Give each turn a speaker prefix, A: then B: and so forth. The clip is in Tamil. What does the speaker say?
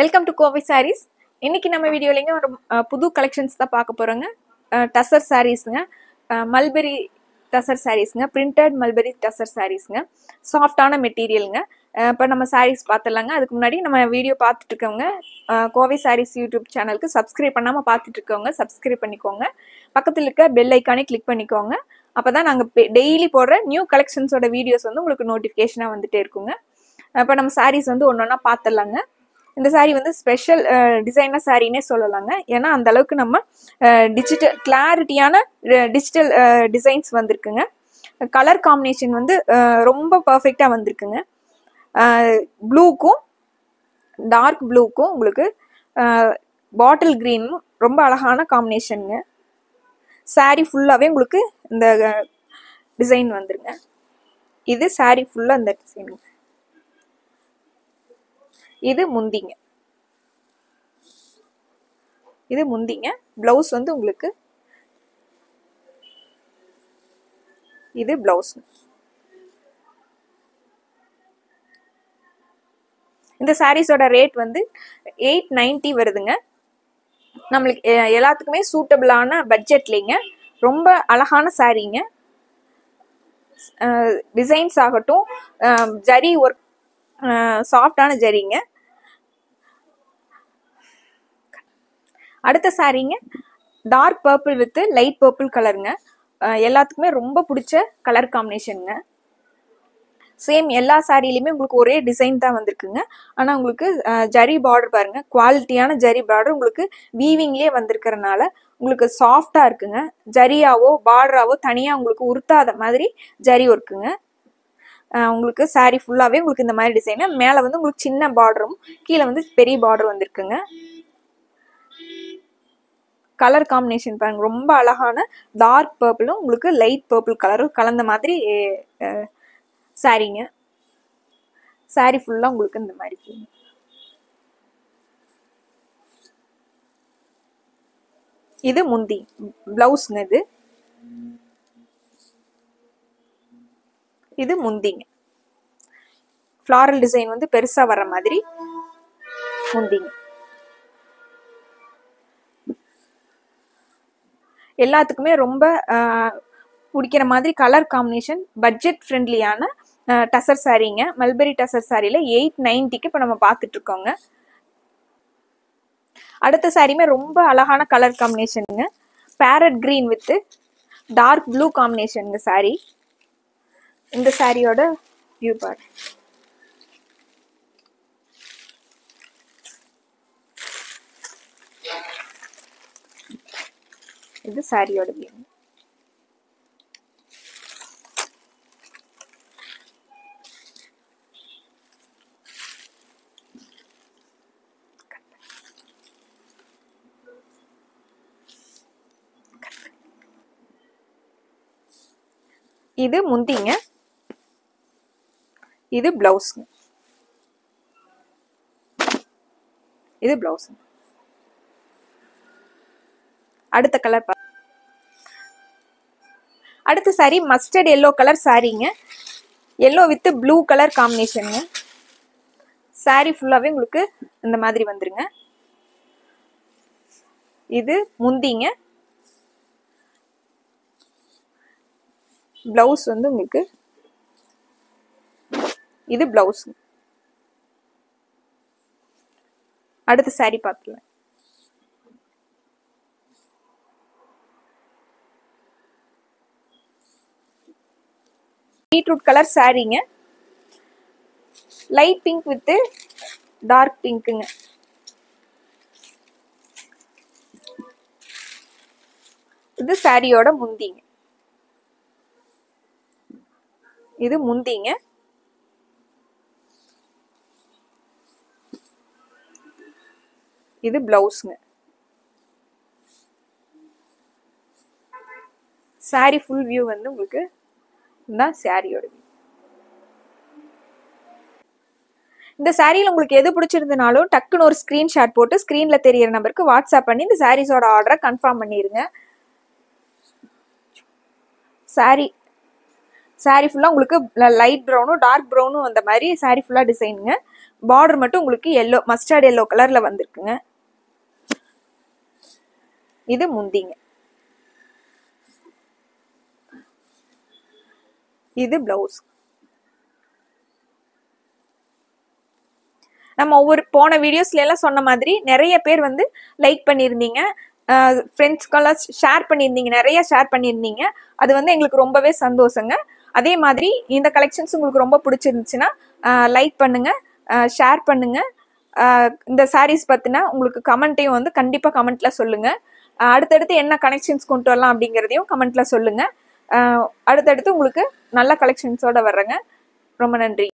A: வெல்கம் டு கோவை சாரீஸ் இன்னைக்கு நம்ம வீடியோலேங்க ஒரு புது கலெக்ஷன்ஸ் தான் பார்க்க போகிறோங்க டசர் சாரீஸுங்க மல்பெரி டசர் சாரீஸுங்க பிரிண்டட் மல்பெரி டசர் சாரீஸுங்க சாஃப்டான மெட்டீரியலுங்க இப்போ நம்ம சாரீஸ் பார்த்துடலாங்க. அதுக்கு முன்னாடி நம்ம வீடியோ பார்த்துட்டு இருக்கவங்க கோவை சாரீஸ் யூடியூப் சேனலுக்கு சப்ஸ்கிரைப் பண்ணாமல் பார்த்துட்டு இருக்கவங்க சப்ஸ்கிரைப் பண்ணிக்கோங்க. பக்கத்தில் இருக்க பெல் ஐக்கானே கிளிக் பண்ணிக்கோங்க. அப்போ தான் நாங்கள் டெய்லி போடுற நியூ கலெக்ஷன்ஸோட வீடியோஸ் வந்து உங்களுக்கு நோட்டிஃபிகேஷனாக வந்துகிட்டே இருக்குங்க. இப்போ நம்ம சாரீஸ் வந்து ஒன்று ஒன்றா பார்த்துடலாங்க. இந்த சாரீ வந்து ஸ்பெஷல் டிசைனர் சாரின்னே சொல்லலாங்க. ஏன்னா அந்த அளவுக்கு நம்ம டிஜிட்டல் கிளாரிட்டியான டிஜிட்டல் டிசைன்ஸ் வந்திருக்குங்க. கலர் காம்பினேஷன் வந்து ரொம்ப பர்ஃபெக்டாக வந்திருக்குங்க. ப்ளூக்கும் டார்க் ப்ளூக்கும் உங்களுக்கு பாட்டில் க்ரீனும் ரொம்ப அழகான காம்பினேஷனுங்க சாரீ ஃபுல்லாகவே உங்களுக்கு இந்த டிசைன் வந்துருங்க. இது சாரீ ஃபுல்லாக இந்த டிசைனுங்க இது முந்திங்க. இது முந்திங்க. பிளவுஸ் வந்து உங்களுக்கு இது பிளவுஸ் இந்த சாரீஸோட ரேட் வந்து எயிட் நைன்ட்டி வருதுங்க. நம்மளுக்கு எல்லாத்துக்குமே சூட்டபிளான பட்ஜெட்லிங்க ரொம்ப அழகான சாரீங்க டிசைன்ஸ் ஆகட்டும் ஜரி ஒர்க் சாஃப்டான ஜரிங்க அடுத்த சாரீங்க dark purple with light purple கலருங்க எல்லாத்துக்குமே ரொம்ப பிடிச்ச கலர் காம்பினேஷனுங்க சேம் எல்லா சாரிலையுமே உங்களுக்கு ஒரே டிசைன் தான் வந்திருக்குங்க. ஆனால் உங்களுக்கு ஜரி பார்டர் பாருங்க. குவாலிட்டியான ஜரி பார்டர் உங்களுக்கு வீவிங்லேயே வந்திருக்கிறனால உங்களுக்கு சாஃப்டாக இருக்குங்க. ஜரியாவோ பார்டராவோ தனியாக உங்களுக்கு உருத்தாத மாதிரி ஜரி ஒர்க்குங்க உங்களுக்கு சாரீ ஃபுல்லாகவே உங்களுக்கு இந்த மாதிரி டிசைனு மேலே வந்து உங்களுக்கு சின்ன பார்டரும் கீழே வந்து பெரிய பார்டர் வந்திருக்குங்க. கலர் காம்பினேஷன் பாருங்க. ரொம்ப அழகான டார்க் பர்பிளும் உங்களுக்கு லைட் பர்பிள் கலரும் கலந்த மாதிரி அஹ், சாரீங்க. ஃபுல்லாக உங்களுக்கு இந்த மாதிரி இது முந்தி பிளவுஸ்ங்க இது. இது முந்திங்க. ஃப்ளாரல் டிசைன் வந்து பெருசாக வர்ற மாதிரி முந்திங்க. எல்லாத்துக்குமே ரொம்ப பிடிக்கிற மாதிரி கலர் காம்பினேஷன் பட்ஜெட் ஃப்ரெண்ட்லியான டசர் சாரீங்க. மல்பெரி டசர் சாரியில் எயிட் நைன்ட்டிக்கு இப்போ நம்ம பார்த்துட்டு இருக்கோங்க அடுத்த சாரியுமே ரொம்ப அழகான colour காம்பினேஷனுங்க parrot green with dark blue காம்பினேஷனுங்க saree இந்த சாரியோட வியூ பார் இது சாரியோட வியூ இது முந்திங்க. இது பிளவுஸ்ங்க. இது பிளவுஸ் அடுத்த கலர் பா அடுத்த சாரி மஸ்டர்ட் எல்லோ கலர் சாரீங்க எல்லோ வித் ப்ளூ கலர் காம்பினேஷனுங்க saree ஃபுல்லாகவே உங்களுக்கு இந்த மாதிரி வந்துருங்க. இது முந்திங்க. பிளவுஸ் வந்து உங்களுக்கு இது பிளவுஸ் அடுத்த saree பார்க்கலாம். பீட்ரூட் கலர் சாரீங்க. லைட் பிங்க் வித்து டார்க் பிங்க்குங்க இது சாரியோட முந்திங்க. இது முந்திங்க. இது பிளவுஸ்ங்க. சாரி ஃபுல் வியூ வந்து உங்களுக்கு தான் சாரியோட இந்த சாரியில் உங்களுக்கு எது பிடிச்சிருந்தனாலும் டக்குன்னு ஒரு ஸ்க்ரீன்ஷாட் போட்டு ஸ்க்ரீனில் தெரியிற நம்பருக்கு வாட்ஸ்அப் பண்ணி இந்த சாரீஸோட ஆர்டரை கன்ஃபார்ம் பண்ணிடுங்க சாரி சாரி ஃபுல்லாக உங்களுக்கு லைட் ப்ரௌனும் டார்க் ப்ரௌனும் அந்த மாதிரி சாரி ஃபுல்லாக டிசைனுங்க பார்டர் மட்டும் உங்களுக்கு எல்லோ மஸ்டர்ட் எல்லோ கலரில் வந்திருக்குங்க. இது முந்திங்க. இது பிளவுஸ் நம்ம ஒவ்வொரு போன வீடியோஸ்ல எல்லாம் சொன்ன மாதிரி நிறைய பேர் வந்து லைக் பண்ணியிருந்தீங்க. ஃப்ரெண்ட்ஸ்க்கெல்லாம் ஷேர் பண்ணியிருந்தீங்க. நிறைய ஷேர் பண்ணியிருந்தீங்க. அது வந்து எங்களுக்கு ரொம்பவே சந்தோஷங்க. அதே மாதிரி இந்த கலெக்ஷன்ஸ் உங்களுக்கு ரொம்ப பிடிச்சிருந்துச்சுன்னா லைக் பண்ணுங்க. ஷேர் பண்ணுங்க. இந்த சாரீஸ் பற்றினா உங்களுக்கு கமெண்ட்டையும் வந்து கண்டிப்பாக கமெண்ட்டில் சொல்லுங்கள் அடுத்தடுத்து என்ன கனெக்ஷன்ஸ் கொண்டு வரலாம் அப்படிங்கிறதையும் கமெண்ட்டில் சொல்லுங்கள் அடுத்தடுத்து உங்களுக்கு நல்ல கலெக்ஷன்ஸோட வர்றேங்க. ரொம்ப நன்றி.